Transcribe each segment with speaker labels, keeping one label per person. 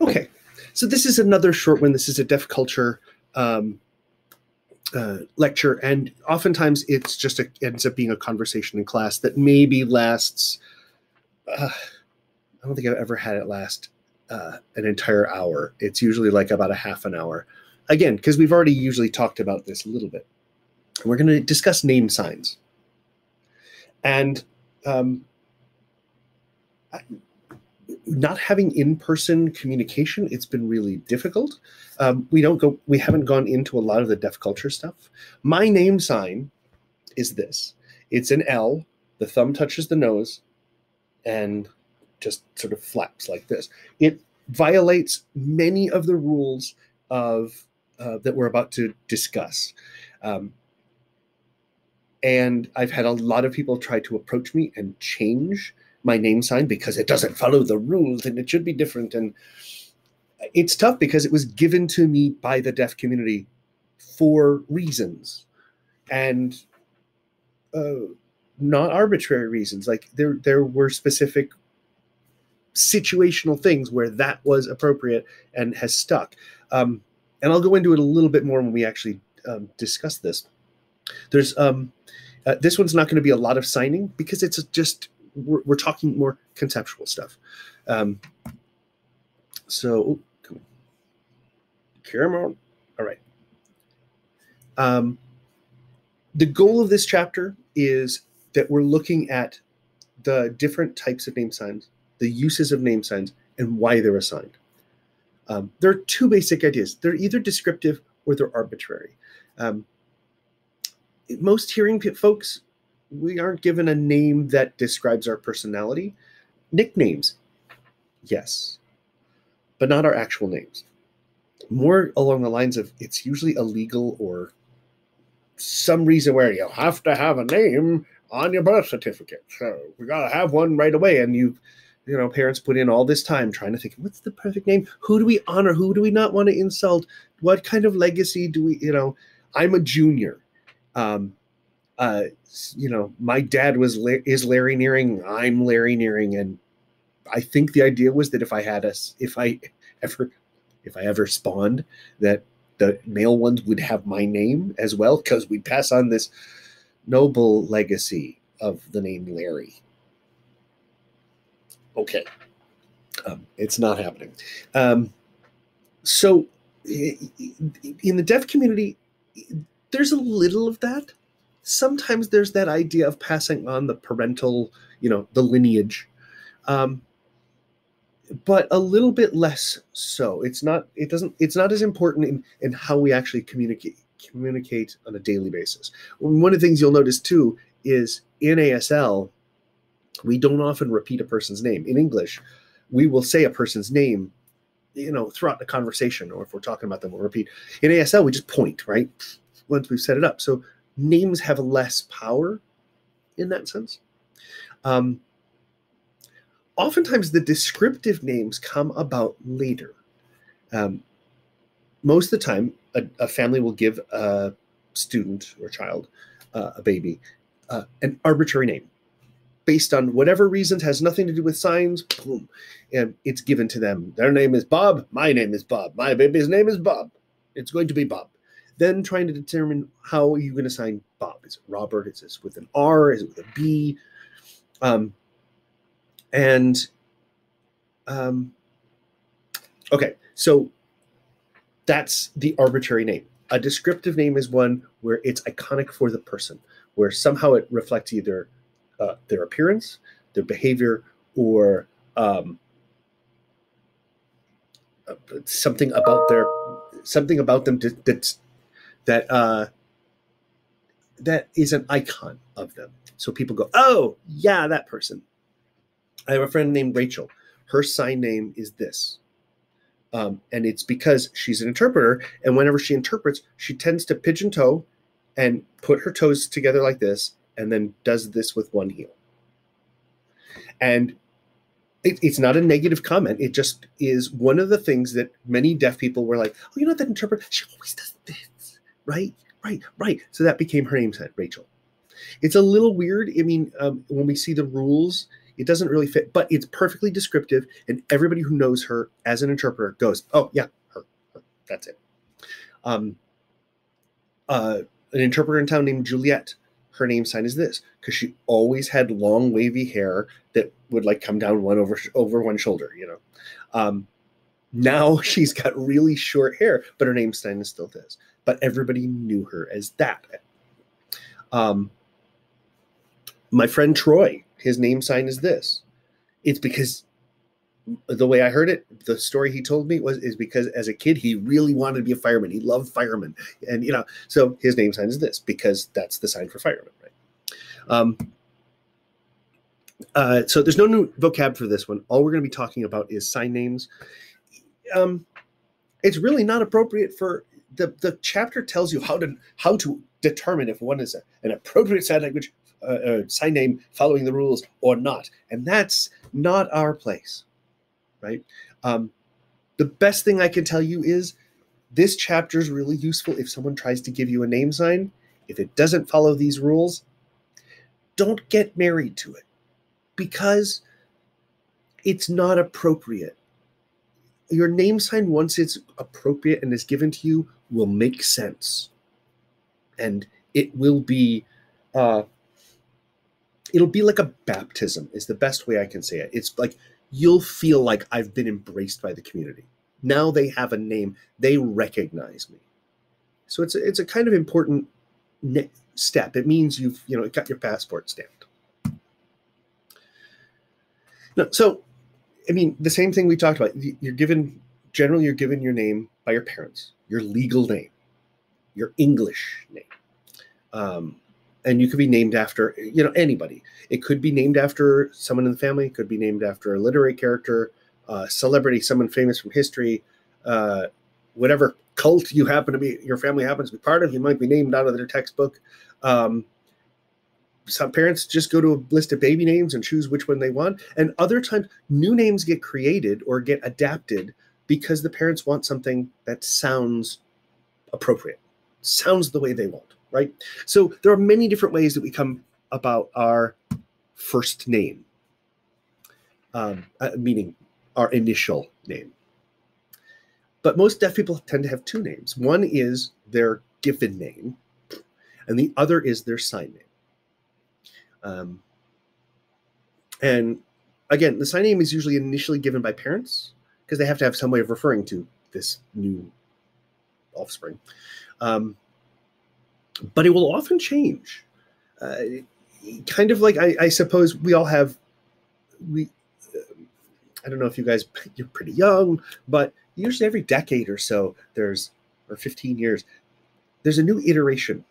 Speaker 1: Okay, so this is another short one. This is a deaf culture um, uh, lecture, and oftentimes it's just a, ends up being a conversation in class that maybe lasts. Uh, I don't think I've ever had it last uh, an entire hour. It's usually like about a half an hour. Again, because we've already usually talked about this a little bit. We're going to discuss name signs, and um, not having in-person communication it's been really difficult. Um, we don't go we haven't gone into a lot of the deaf culture stuff. My name sign is this. It's an l the thumb touches the nose and just sort of flaps like this. It violates many of the rules of uh, that we're about to discuss. Um, and i've had a lot of people try to approach me and change my name sign because it doesn't follow the rules and it should be different. And it's tough because it was given to me by the deaf community for reasons and uh, not arbitrary reasons. Like there, there were specific situational things where that was appropriate and has stuck. Um, and I'll go into it a little bit more when we actually um, discuss this. There's um, uh, this one's not going to be a lot of signing because it's just we're, we're talking more conceptual stuff. Um, so, on. All right. Um, the goal of this chapter is that we're looking at the different types of name signs, the uses of name signs, and why they're assigned. Um, there are two basic ideas. They're either descriptive or they're arbitrary. Um, most hearing folks we aren't given a name that describes our personality. Nicknames, yes, but not our actual names. More along the lines of it's usually illegal or some reason where you have to have a name on your birth certificate. So we gotta have one right away. And you, you know, parents put in all this time trying to think, what's the perfect name? Who do we honor? Who do we not want to insult? What kind of legacy do we, you know? I'm a junior. Um, uh, you know, my dad was is Larry Nehring, I'm Larry Nehring, and I think the idea was that if I had us, if I ever, if I ever spawned, that the male ones would have my name as well, because we'd pass on this noble legacy of the name Larry. Okay, um, it's not happening. Um, so, in the deaf community, there's a little of that sometimes there's that idea of passing on the parental, you know, the lineage. Um, but a little bit less so. It's not. It doesn't. It's not as important in in how we actually communicate communicate on a daily basis. One of the things you'll notice too is in ASL, we don't often repeat a person's name. In English, we will say a person's name, you know, throughout the conversation, or if we're talking about them, we'll repeat. In ASL, we just point right once we've set it up. So names have less power in that sense. Um, oftentimes, the descriptive names come about later. Um, most of the time, a, a, family will give a student or child, uh, a baby, uh, an arbitrary name based on whatever reasons, has nothing to do with signs, boom, and it's given to them. Their name is Bob. My name is Bob. My baby's name is Bob. It's going to be Bob. Then trying to determine how are you going to sign Bob? Is it Robert? Is this with an R? Is it with a B? Um, and um, okay, so that's the arbitrary name. A descriptive name is one where it's iconic for the person, where somehow it reflects either uh, their appearance, their behavior, or um, uh, something about their something about them that's that uh, that is an icon of them. So people go, oh yeah, that person. I have a friend named Rachel. Her sign name is this. Um, and it's because she's an interpreter. And whenever she interprets, she tends to pigeon toe and put her toes together like this, and then does this with one heel. And it, it's not a negative comment. It just is one of the things that many deaf people were like, oh, you know that interpreter? She always does this right, right, right. So that became her name set, Rachel. It's a little weird. I mean, um, when we see the rules, It doesn't really fit, but it's perfectly descriptive, and everybody who knows her as an interpreter goes, "Oh yeah, her, her. that's it." Um, uh, an interpreter in town named Juliet. Her name sign is this because she always had long wavy hair that would like come down one over over one shoulder. You know, um, now she's got really short hair, but her name sign is still this. But everybody knew her as that. Um, my friend Troy, his name sign is this. It's because the way I heard it, the story he told me was is because as a kid he really wanted to be a fireman. He loved firemen, and you know, so his name sign is this because that's the sign for fireman, right? Um, uh, so there's no new vocab for this one. All we're going to be talking about is sign names. Um, it's really not appropriate for the the chapter tells you how to how to determine if one is a, an appropriate sign language uh, uh, sign name following the rules or not, and that's not our place right? Um, the best thing I can tell you is this chapter is really useful if someone tries to give you a name sign. If it doesn't follow these rules, don't get married to it because it's not appropriate. Your name sign, once it's appropriate and is given to you, will make sense. And it will be, uh, it'll be like a baptism, is the best way I can say it. It's like you'll feel like I've been embraced by the community. Now they have a name, they recognize me. So it's a, it's a kind of important step. It means you've you know got your passport stamped. No, so I mean the same thing we talked about. You're given generally you're given your name by your parents, your legal name, your English name. Um, and you could be named after you know anybody it could be named after someone in the family it could be named after a literary character celebrity someone famous from history uh, whatever cult you happen to be your family happens to be part of you might be named out of their textbook um, some parents just go to a list of baby names and choose which one they want and other times new names get created or get adapted because the parents want something that sounds appropriate sounds the way they want right? So there are many different ways that we come about our first name, um, uh, meaning our initial name. But most deaf people tend to have two names. One is their given name, and the other is their sign name. Um, and again, the sign name is usually initially given by parents because they have to have some way of referring to this new offspring. Um, but it will often change. Uh, kind of like I, I, suppose we all have we. Uh, I don't know if you guys you're pretty young, but usually every decade or so there's or 15 years there's a new iteration.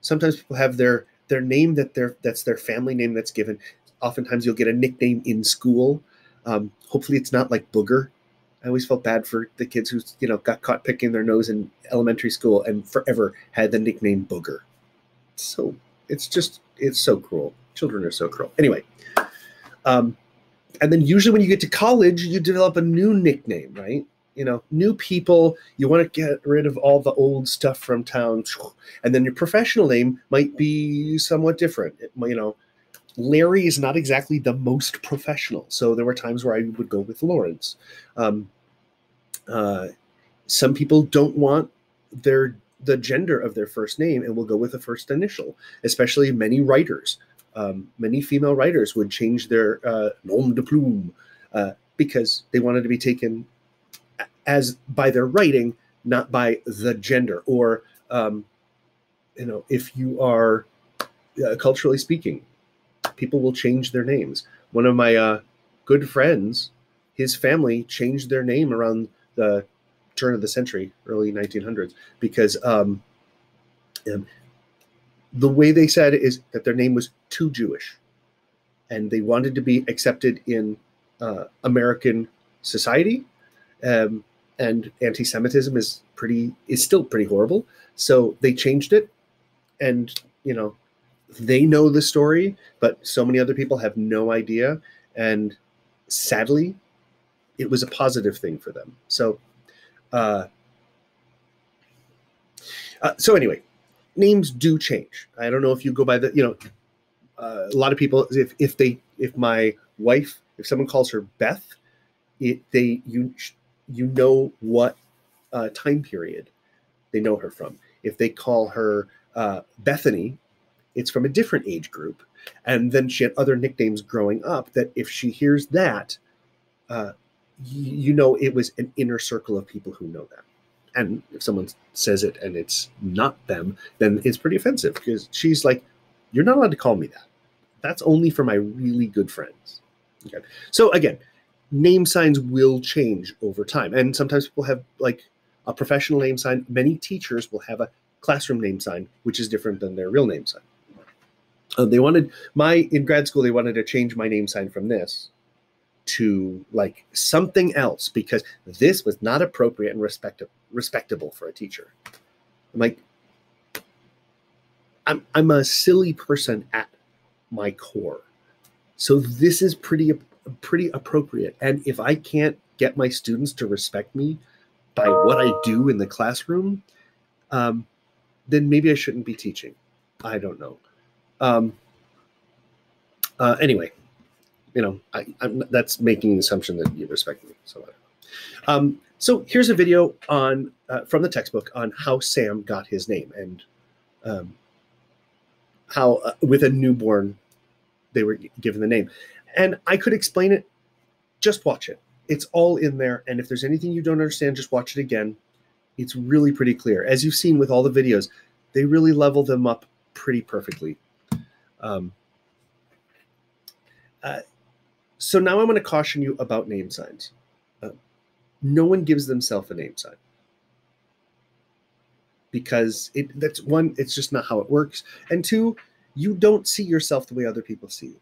Speaker 1: Sometimes people have their their name that their that's their family name that's given. Oftentimes you'll get a nickname in school. Um, hopefully it's not like Booger I always felt bad for the kids who, you know, got caught picking their nose in elementary school and forever had the nickname Booger. So it's just, it's so cruel. Children are so cruel. Anyway, um, and then usually when you get to college, you develop a new nickname, right? You know, new people. You want to get rid of all the old stuff from town, and then your professional name might be somewhat different. It, you know, Larry is not exactly the most professional, so there were times where I would go with Lawrence. Um, uh, some people don't want their the gender of their first name and will go with the first initial. Especially many writers, um, many female writers would change their uh, nom de plume uh, because they wanted to be taken as by their writing, not by the gender. Or um, you know, if you are uh, culturally speaking, people will change their names. One of my uh, good friends, his family changed their name around the turn of the century, early 1900s, because um, um, the way they said is that their name was too Jewish, and they wanted to be accepted in uh, American society. Um, and anti-Semitism is pretty is still pretty horrible. So they changed it, and you know, they know the story, but so many other people have no idea. And sadly, it was a positive thing for them. So, uh, uh, so anyway, names do change. I don't know if you go by the, you know, uh, a lot of people, if, if they if my wife, if someone calls her Beth, it they you you know what uh, time period they know her from. If they call her uh, Bethany, it's from a different age group. And then she had other nicknames growing up that if she hears that, uh, you know it was an inner circle of people who know that. And if someone says it and it's not them, then it's pretty offensive because she's like, you're not allowed to call me that. That's only for my really good friends. Okay. So again, name signs will change over time. And sometimes people have like a professional name sign. Many teachers will have a classroom name sign, which is different than their real name sign. Uh, they wanted my in grad school, they wanted to change my name sign from this to like something else because this was not appropriate and respect- respectable for a teacher. I'm like, I'm, I'm a silly person at my core. So this is pretty pretty appropriate. And if I can't get my students to respect me by what I do in the classroom, um, then maybe I shouldn't be teaching. I don't know. Um, uh, anyway, you know, I, I'm, that's making an assumption that you respect me. So, um, so here's a video on uh, from the textbook on how Sam got his name and um, how uh, with a newborn they were given the name. And I could explain it. Just watch it. It's all in there. And if there's anything you don't understand, just watch it again. It's really pretty clear. As you've seen with all the videos, they really level them up pretty perfectly. Um, uh, so now I'm going to caution you about name signs. Uh, no one gives themselves a name sign because it that's one it's just not how it works and two you don't see yourself the way other people see you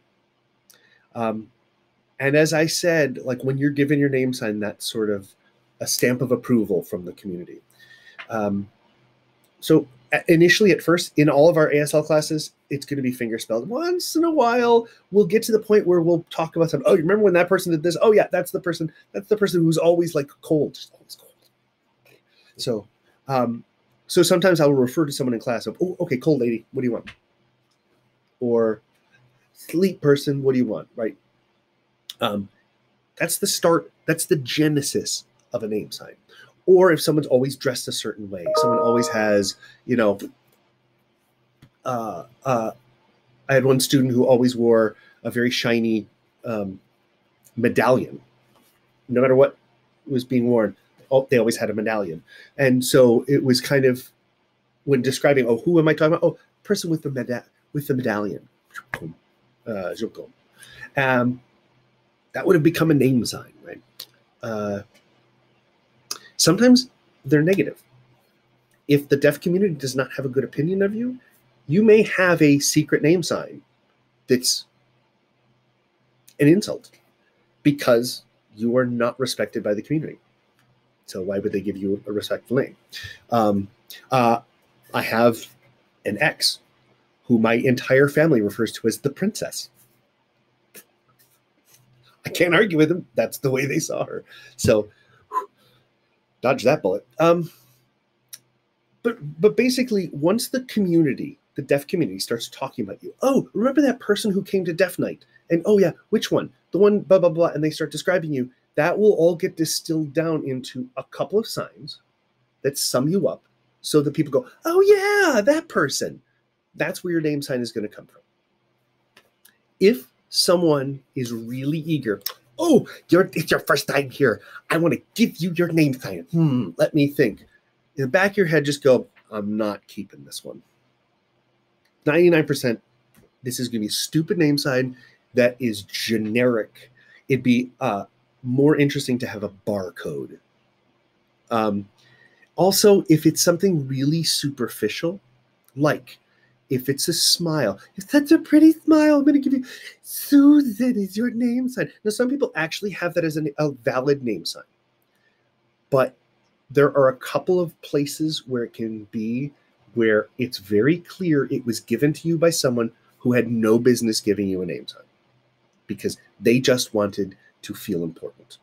Speaker 1: um, and as I said, like when you're given your name sign, that's sort of a stamp of approval from the community. Um, so initially, at first, in all of our ASL classes, it's going to be finger spelled. Once in a while, we'll get to the point where we'll talk about something. Oh, you remember when that person did this? Oh, yeah, that's the person. That's the person who's always like cold, just always cold. So, um, so sometimes I will refer to someone in class of, oh, okay, cold lady, what do you want? Or sleep person what do you want right? Um, that's the start that's the genesis of a name sign. Or if someone's always dressed a certain way someone always has you know uh, uh, i had one student who always wore a very shiny um, medallion. No matter what was being worn they always had a medallion. And so it was kind of when describing oh who am i talking about? Oh person with the meda- with the medallion uh. Um, that would have become a name sign, right? Uh, sometimes they're negative. If the deaf community does not have a good opinion of you, you may have a secret name sign that's an insult because you are not respected by the community. So why would they give you a respectful name? Um, uh, I have an ex who my entire family refers to as the princess. I can't argue with them. That's the way they saw her. So dodge that bullet. Um, but but basically, once the community, the deaf community, starts talking about you, oh, remember that person who came to Deaf Night? And oh yeah, which one? The one blah blah blah, and they start describing you. That will all get distilled down into a couple of signs that sum you up, so that people go, oh yeah, that person that's where your name sign is going to come from. If someone is really eager, oh, it's your first time here. I want to give you your name sign. Hmm, let me think. In the back of your head, just go, I'm not keeping this one. 99%, this is going to be a stupid name sign that is generic. It'd be uh, more interesting to have a barcode. Um, also, if it's something really superficial, like if it's a smile, if that's a pretty smile, I'm going to give you Susan is your name sign. Now, some people actually have that as an, a valid name sign, but there are a couple of places where it can be where it's very clear it was given to you by someone who had no business giving you a name sign because they just wanted to feel important.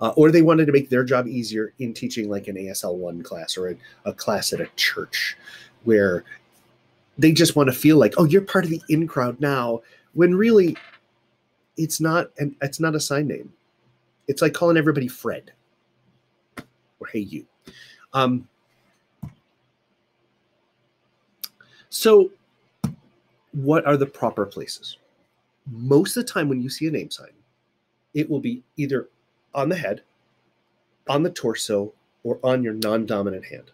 Speaker 1: Uh, or they wanted to make their job easier in teaching like an ASL 1 class or a, a class at a church where they just want to feel like, oh, you're part of the in crowd now. when really it's not and it's not a sign name. It's like calling everybody Fred or Hey You. Um, so, what are the proper places? Most of the time, when you see a name sign, it will be either on the head, on the torso, or on your non dominant hand.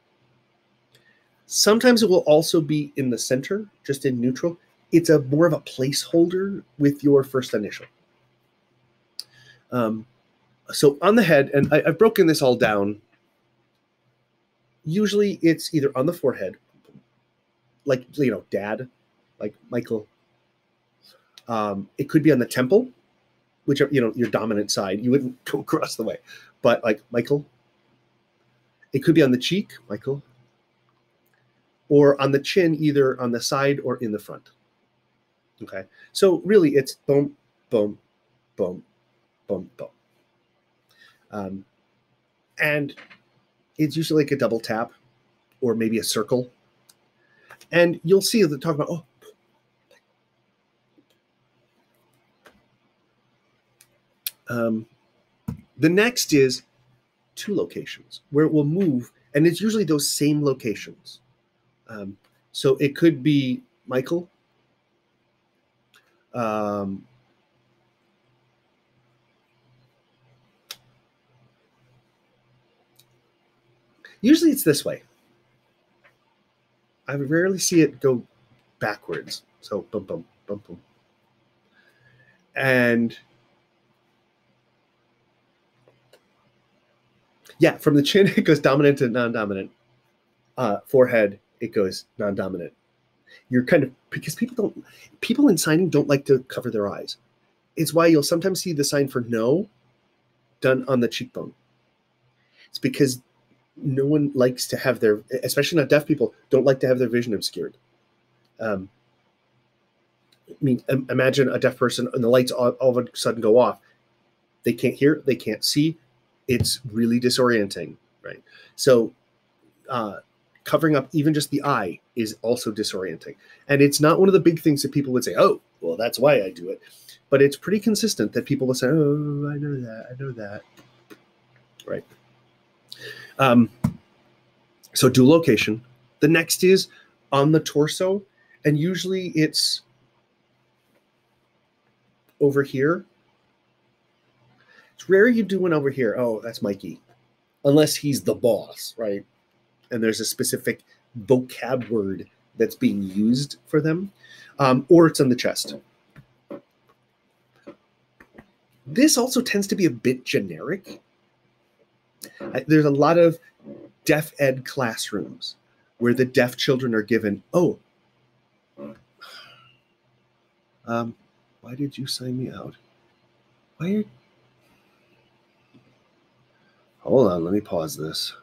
Speaker 1: Sometimes it will also be in the center, just in neutral. It's a more of a placeholder with your first initial. Um, so on the head, and I, I've broken this all down. Usually, it's either on the forehead, like you know, Dad, like Michael. Um, it could be on the temple, which are you know your dominant side. You wouldn't go across the way, but like Michael. It could be on the cheek, Michael, or on the chin, either on the side or in the front. Okay, so really, it's boom, boom, boom, boom, boom. Um, and it's usually like a double tap or maybe a circle. And you'll see that talk about, oh, um, the next is two locations where it will move, and it's usually those same locations. Um, so it could be Michael, um, Usually it's this way. I rarely see it go backwards. So boom, boom, boom, boom. And yeah, from the chin, it goes dominant to non dominant. Uh, forehead, it goes non dominant. You're kind of, because people don't, people in signing don't like to cover their eyes. It's why you'll sometimes see the sign for no done on the cheekbone. It's because no one likes to have their, especially not deaf people, don't like to have their vision obscured. Um, I mean, imagine a deaf person and the lights all, all, of a sudden go off. They can't hear, they can't see. It's really disorienting, right? So, uh, covering up even just the eye is also disorienting. And it's not one of the big things that people would say, oh, well, that's why I do it. But it's pretty consistent that people will say, oh, I know that, I know that. Right. Um, so dual location. The next is on the torso, and usually it's over here. It's rare you do one over here. Oh, that's Mikey, unless he's the boss, right? And there's a specific vocab word that's being used for them, um, or it's on the chest. This also tends to be a bit generic there's a lot of deaf ed classrooms where the deaf children are given, oh, um, why did you sign me out? Why are Hold on, let me pause this.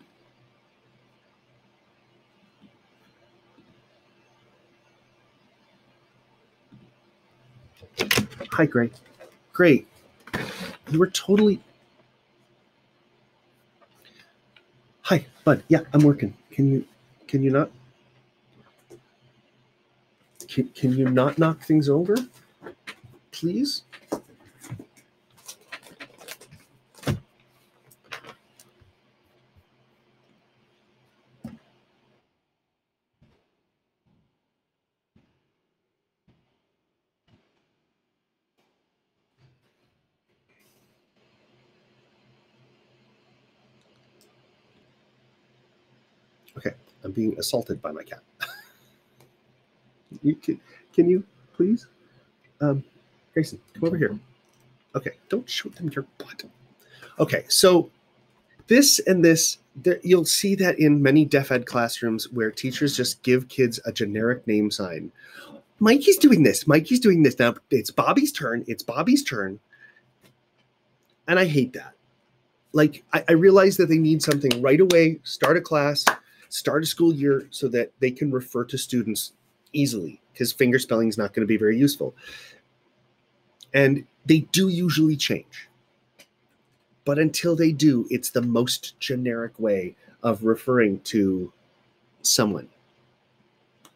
Speaker 1: Hi, Gray. Great. You were totally Hi, bud. Yeah, I'm working. Can you can you not can, can you not knock things over? Please? Being assaulted by my cat. you can, can you please, um, Grayson, come over here. Okay, don't shoot them your butt. Okay, so this and this, there, you'll see that in many deaf ed classrooms where teachers just give kids a generic name sign. Mikey's doing this. Mikey's doing this. Now it's Bobby's turn. It's Bobby's turn. And I hate that. Like, I, I realize that they need something right away, start a class, start a school year so that they can refer to students easily because finger spelling is not going to be very useful. And they do usually change. But until they do, it's the most generic way of referring to someone.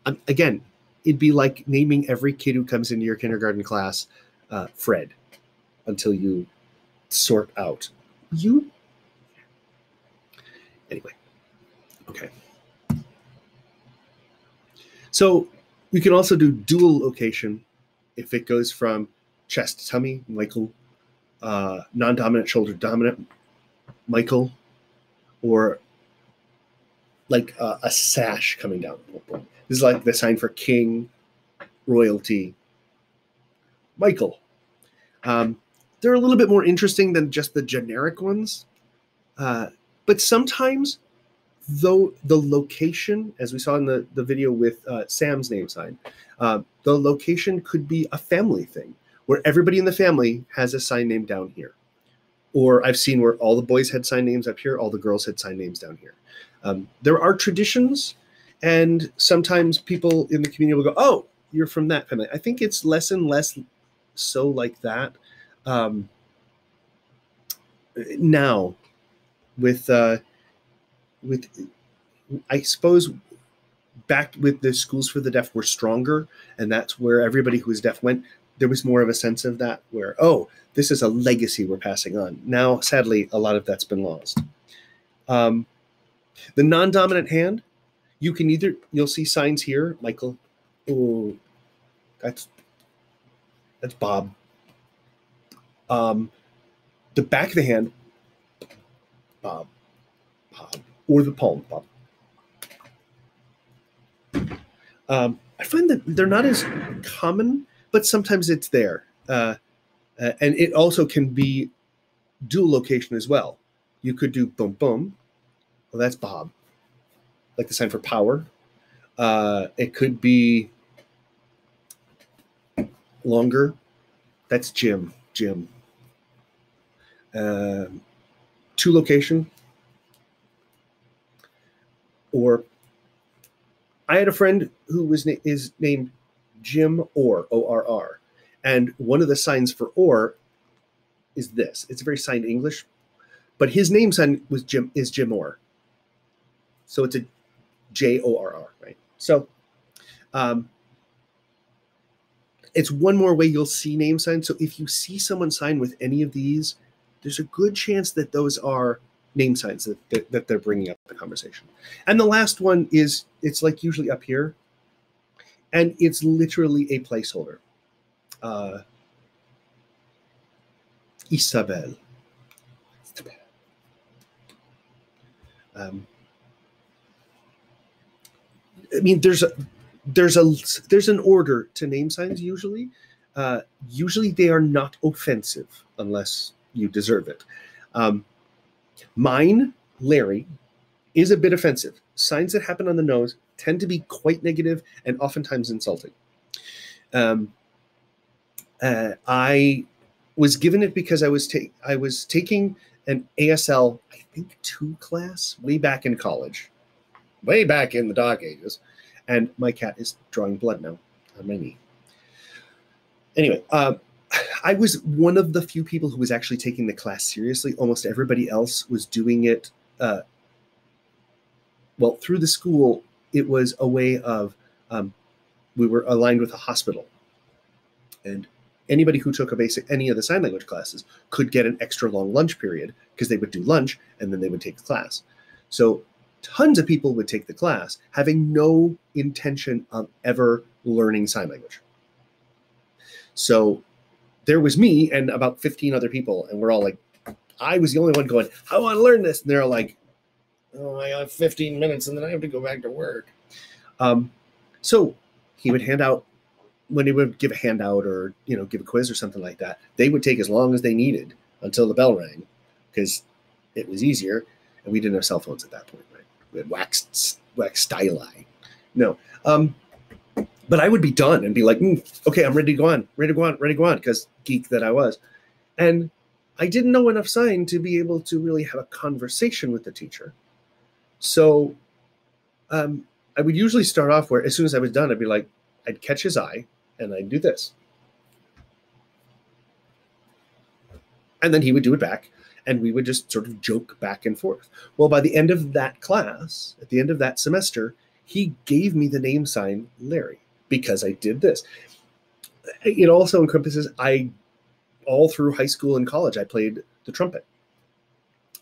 Speaker 1: Um, again, it'd be like naming every kid who comes into your kindergarten class uh, Fred until you sort out you. Anyway, okay. So you can also do dual location if it goes from chest to tummy, Michael, uh, non dominant shoulder dominant, Michael, or like uh, a sash coming down. This is like the sign for king, royalty, Michael. Um, they're a little bit more interesting than just the generic ones. Uh, but sometimes, though the location, as we saw in the, the video with uh, Sam's name sign, uh, the location could be a family thing where everybody in the family has a sign name down here. Or I've seen where all the boys had sign names up here, all the girls had sign names down here. Um, there are traditions, and sometimes people in the community will go, "Oh, you're from that family." I think it's less and less so like that um, now with uh, with I suppose back with the schools for the deaf were stronger, and that's where everybody who was deaf went. There was more of a sense of that, where oh, this is a legacy we're passing on. Now, sadly, a lot of that's been lost. Um, the non-dominant hand, you can either you'll see signs here, Michael. Oh, that's that's Bob. Um, the back of the hand, Bob, Bob, or the palm, Bob. Um, I find that they're not as common, but sometimes it's there. Uh, uh, and it also can be dual location as well. You could do boom, boom. Well, that's Bob, like the sign for power. Uh, it could be longer. That's Jim. Jim uh, two location or I had a friend who was na- is named Jim Orr O R R, and one of the signs for Orr is this. It's a very signed English, but his name sign was Jim is Jim Orr, so it's a J O R R, right? So, um, it's one more way you'll see name signs. So if you see someone sign with any of these, there's a good chance that those are name signs that, that, that they're bringing up the conversation. And the last one is it's like usually up here, and it's literally a placeholder. Uh, Isabel. Um, I mean, there's a there's a there's an order to name signs usually. Uh, usually they are not offensive unless you deserve it. Um, mine, Larry, is a bit offensive. Signs that happen on the nose tend to be quite negative and oftentimes insulting. Um, uh, I was given it because I was ta- I was taking an ASL, I think two class way back in college, way back in the dog ages, and my cat is drawing blood now on my knee. Anyway, uh, I was one of the few people who was actually taking the class seriously. Almost everybody else was doing it. Uh, well, through the school, it was a way of um, we were aligned with a hospital, and anybody who took a basic any of the sign language classes could get an extra long lunch period because they would do lunch and then they would take the class. So tons of people would take the class having no intention of ever learning sign language. So there was me and about 15 other people, and we're all like, I was the only one going, I want to learn this. And they're like, oh, I have 15 minutes and then I have to go back to work. Um, so he would hand out, when he would give a handout or, you know, give a quiz or something like that, they would take as long as they needed until the bell rang because it was easier. And we didn't have cell phones at that point, right? We had wax, wax styli. No. Um, but I would be done and be like, mm, okay, I'm ready to go on, ready to go on, ready to go on, because geek that I was. And I didn't know enough sign to be able to really have a conversation with the teacher. So um, I would usually start off where, as soon as I was done, I'd be like, I'd catch his eye and I'd do this. And then he would do it back and we would just sort of joke back and forth. Well, by the end of that class, at the end of that semester, he gave me the name sign Larry because I did this. It also encompasses I all through high school and college I played the trumpet.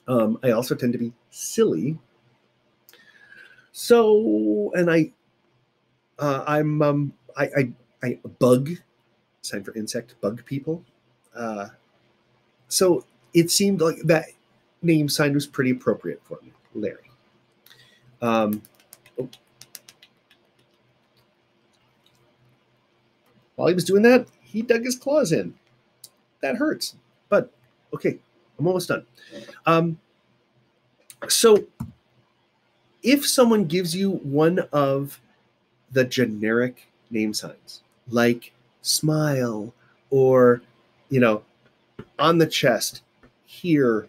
Speaker 1: Um, I also tend to be silly. So, and I, uh, I'm, um, I, I, I bug, sign for insect, bug people. Uh, so it seemed like that name sign was pretty appropriate for me, Larry. Um, While he was doing that, he dug his claws in. That hurts, but okay, I'm almost done. Um, so, if someone gives you one of the generic name signs, like smile or, you know, on the chest, here,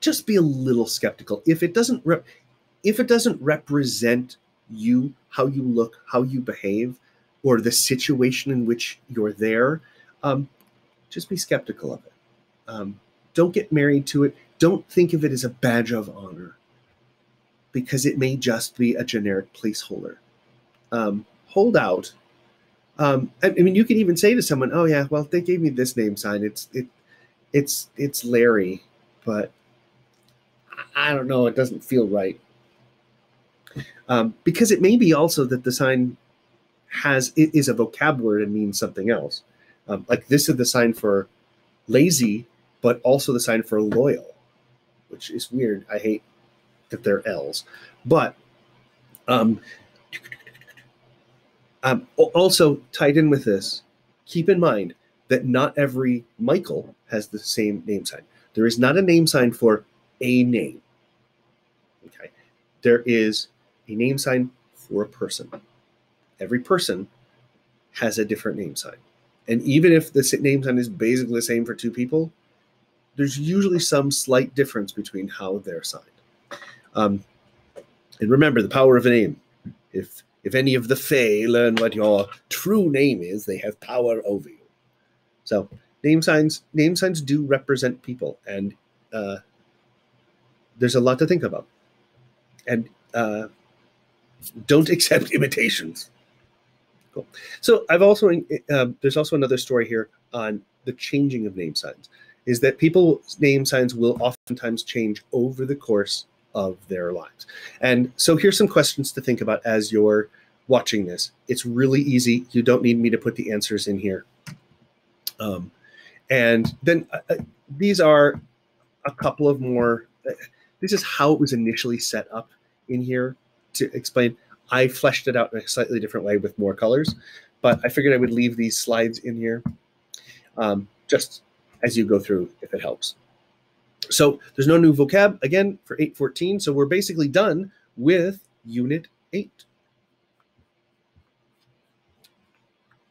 Speaker 1: just be a little skeptical. If it doesn't if it doesn't represent you, how you look, how you behave, or the situation in which you're there, um, just be skeptical of it. Um, don't get married to it. Don't think of it as a badge of honor because it may just be a generic placeholder. Um, hold out. Um, I, I, mean, you can even say to someone, "Oh yeah, well they gave me this name sign. It's it, it's it's Larry, but I don't know. It doesn't feel right." Um, because it may be also that the sign has it is a vocab word and means something else. Um, like this is the sign for lazy, but also the sign for loyal, which is weird. I hate that they're L's, but um, um, also tied in with this, keep in mind that not every Michael has the same name sign. There is not a name sign for a name. Okay, there is a name sign for a person. Every person has a different name sign. And even if the name sign is basically the same for two people, there's usually some slight difference between how they're signed. Um, and remember the power of a name. If if any of the Fae learn what your true name is, they have power over you. So name signs name signs do represent people, and uh, there's a lot to think about. And uh, don't accept imitations. Cool. So I've also uh, there's also another story here on the changing of name signs. Is that people's name signs will oftentimes change over the course of their lives. And so here's some questions to think about as you're watching this. It's really easy. You don't need me to put the answers in here. Um, and then uh, uh these are a couple of more. Uh, this is how it was initially set up in here to explain. I fleshed it out in a slightly different way with more colors, but I figured I would leave these slides in here um, just as you go through if it helps. So there's no new vocab again for 814. So we're basically done with unit 8.